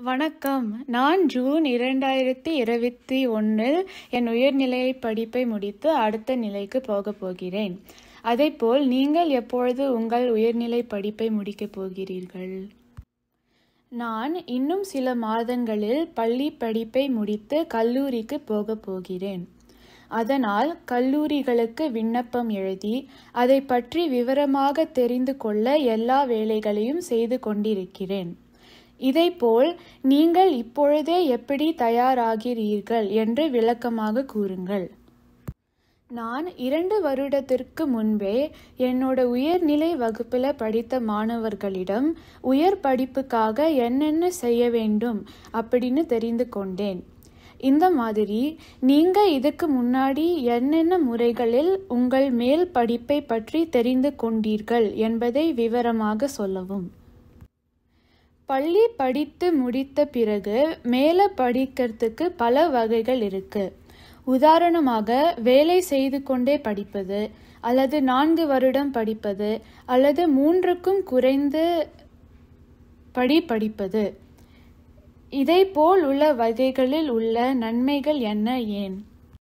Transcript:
வணக்கம். நான் ஜூன் இரண்டாயிரத்தி இருபத்தி ஒன்றில் என் உயர்நிலை படிப்பை முடித்து அடுத்த நிலைக்கு போகப் போகிறேன். அதைப்போல் நீங்கள் எப்பொழுது உங்கள் உயர்நிலை படிப்பை முடிக்கப் போகிறீர்கள்? நான் இன்னும் சில மாதங்களில் பள்ளி படிப்பை முடித்து கல்லூரிக்கு போகப் போகிறேன். அதனால் கல்லூரிகளுக்கு விண்ணப்பம் எழுதி அதை பற்றி விவரமாக தெரிந்து கொள்ள எல்லா வேலைகளையும் செய்து கொண்டிருக்கிறேன். இதைப்போல் நீங்கள் இப்பொழுதே எப்படி தயாராகிறீர்கள் என்று விளக்கமாக கூறுங்கள். நான் இரண்டு வருடத்திற்கு முன்பே என்னோட உயர்நிலை வகுப்பில் படித்த மாணவர்களிடம் உயர் படிப்புக்காக என்னென்ன செய்ய வேண்டும் அப்படின்னு தெரிந்து கொண்டேன். இந்த மாதிரி நீங்க இதுக்கு முன்னாடி என்னென்ன முறைகளில் உங்கள் மேல் படிப்பை பற்றி தெரிந்து கொண்டீர்கள் என்பதை விவரமாக சொல்லவும். பள்ளி படித்து முடித்த பிறகு மேலே படிக்கிறதுக்கு பல வகைகள் இருக்குது உதாரணமாக வேலை செய்து கொண்டே படிப்பது அல்லது நான்கு வருடம் படிப்பது அல்லது மூன்றுக்கும் குறைந்து படி படிப்பது. இதைப்போல் உள்ள வகைகளில் உள்ள நன்மைகள் என்ன ஏன்?